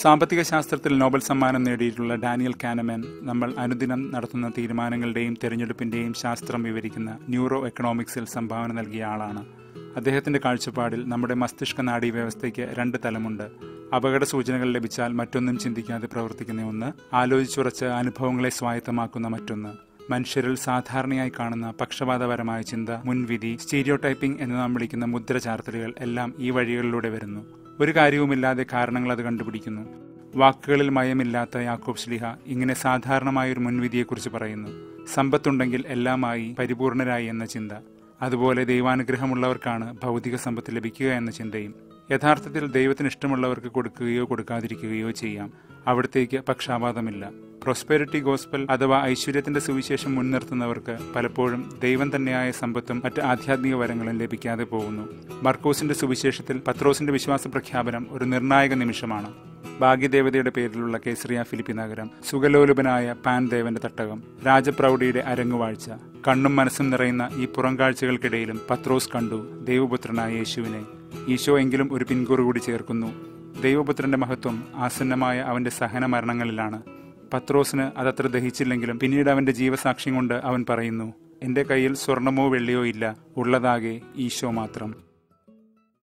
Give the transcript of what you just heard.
സാമ്പത്തിക ശാസ്ത്രത്തിൽ നോബൽ സമ്മാനം നേടിയിട്ടുള്ള ഡാനിയൽ കാനമൻ നമ്മൾ അനുദിനം നടത്തുന്ന തീരുമാനങ്ങളുടെയും തെരഞ്ഞെടുപ്പിന്റെയും ശാസ്ത്രം വിവരിക്കുന്ന ന്യൂറോ എക്കണോമിക്സിൽ സംഭാവന നൽകിയ ആളാണ്. അദ്ദേഹത്തിന്റെ കാഴ്ചപ്പാടിൽ നമ്മുടെ മസ്തിഷ്ക നാഡീ വ്യവസ്ഥയ്ക്ക് രണ്ട് തലമുണ്ട്. അപകട സൂചനകൾ ലഭിച്ചാൽ മറ്റൊന്നും ചിന്തിക്കാതെ പ്രവർത്തിക്കുന്ന ഒന്ന് ആലോചിച്ചുറച്ച് അനുഭവങ്ങളെ സ്വായത്തമാക്കുന്ന മറ്റൊന്ന്. മനുഷ്യരിൽ സാധാരണയായി കാണുന്ന പക്ഷപാതപരമായ ചിന്ത മുൻവിധി സ്റ്റീരിയോ ടൈപ്പിംഗ് എന്ന് നാം വിളിക്കുന്ന മുദ്ര ചാർത്തലുകൾ എല്ലാം ഈ വഴികളിലൂടെ വരുന്നു. ഒരു കാര്യവുമില്ലാതെ കാരണങ്ങൾ അത് കണ്ടുപിടിക്കുന്നു. വാക്കുകളിൽ മയമില്ലാത്ത യാക്കോബ് സ്ലിഹ ഇങ്ങനെ സാധാരണമായ ഒരു മുൻവിധിയെക്കുറിച്ച് പറയുന്നു. സമ്പത്തുണ്ടെങ്കിൽ എല്ലാമായി പരിപൂർണരായി എന്ന ചിന്ത. അതുപോലെ ദൈവാനുഗ്രഹമുള്ളവർക്കാണ് ഭൗതിക സമ്പത്ത് ലഭിക്കുക എന്ന ചിന്തയും. യഥാർത്ഥത്തിൽ ദൈവത്തിന് ഇഷ്ടമുള്ളവർക്ക് കൊടുക്കുകയോ കൊടുക്കാതിരിക്കുകയോ ചെയ്യാം. അവിടത്തേക്ക് പക്ഷാപാതമില്ല. പ്രോസ്പെരിറ്റി ഗോസ്പൽ അഥവാ ഐശ്വര്യത്തിന്റെ സുവിശേഷം മുൻനിർത്തുന്നവർക്ക് പലപ്പോഴും ദൈവം തന്നെയായ സമ്പത്തും മറ്റ് ആധ്യാത്മിക വരങ്ങളും ലഭിക്കാതെ പോകുന്നു. മർക്കോസിന്റെ സുവിശേഷത്തിൽ പത്രോസിന്റെ വിശ്വാസ പ്രഖ്യാപനം ഒരു നിർണായക നിമിഷമാണ്. ഭാഗ്യദേവതയുടെ പേരിലുള്ള കേസറിയ ഫിലിപ്പി നഗരം സുഗലോലുപനായ പാൻ ദേവന്റെ തട്ടകം രാജപ്രൗഢിയുടെ അരങ്ങുവാഴ്ച കണ്ണും മനസ്സും നിറയുന്ന ഈ പുറംകാഴ്ചകൾക്കിടയിലും പത്രോസ് കണ്ടു ദൈവപുത്രനായ യേശുവിനെ. ഈശോ എങ്കിലും ഒരു പിൻകൂറ് കൂടി ചേർക്കുന്നു. ദൈവപുത്രന്റെ മഹത്വം ആസന്നമായ അവന്റെ സഹന മരണങ്ങളിലാണ് പത്രോസിന് അതത്ര ദഹിച്ചില്ലെങ്കിലും പിന്നീട് അവന്റെ ജീവസാക്ഷ്യം കൊണ്ട് അവൻ പറയുന്നു എന്റെ കയ്യിൽ സ്വർണമോ വെള്ളിയോ ഇല്ല ഉള്ളതാകെ ഈശോ മാത്രം.